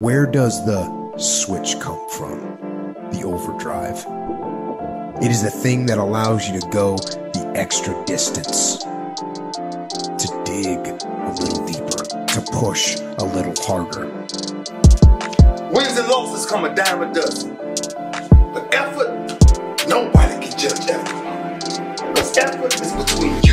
Where does the switch come from? The overdrive. It is the thing that allows you to go the extra distance, to dig a little deeper, to push a little harder. Wins and losses come a dime a dozen. But effort, nobody can judge effort. Because effort is between you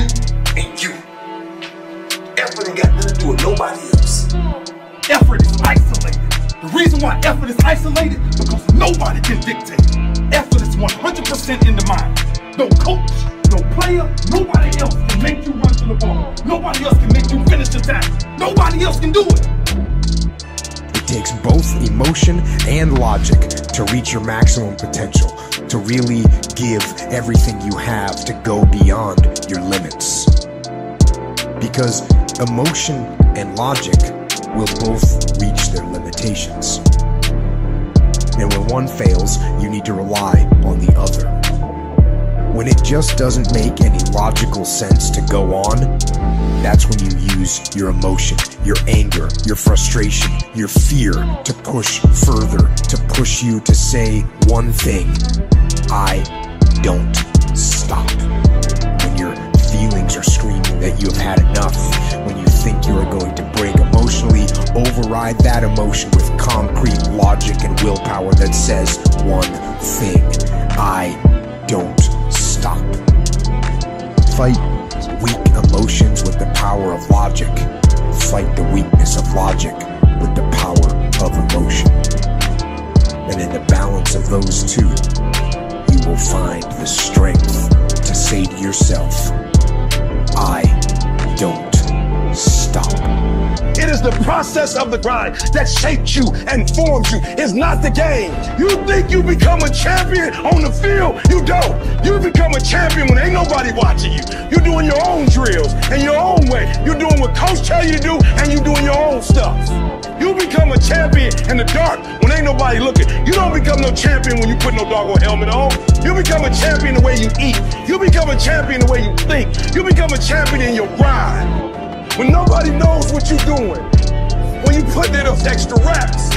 Why effort is isolated because nobody can dictate. Effort is 100% in the mind. No coach, no player, nobody else can make you run to the ball. Nobody else can make you finish the tackle. Nobody else can do it. It takes both emotion and logic to reach your maximum potential, to really give everything you have to go beyond your limits. Because emotion and logic will both reach their limitations. And when one fails, you need to rely on the other. When it just doesn't make any logical sense to go on, that's when you use your emotion, your anger, your frustration, your fear to push further, to push you to say one thing I don't stop. When your feelings are screaming that you have had enough, when you think you are going to break emotionally, override that emotion with concrete logic and willpower that says one thing I don't stop. Fight weak emotions with the power of logic. Fight the weakness of logic with the power of emotion. And in the balance of those two, you will find the strength to say to yourself, I don't the process of the grind that shapes you and forms you. It's not the game. You think you become a champion on the field? You don't. You become a champion when ain't nobody watching you. You're doing your own drills and your own way. You're doing what coach tell you to do and you're doing your own stuff. You become a champion in the dark when ain't nobody looking. You don't become no champion when you put no doggone helmet on. You become a champion the way you eat. You become a champion the way you think. You become a champion in your grind when nobody knows what you're doing, when you put in those extra reps,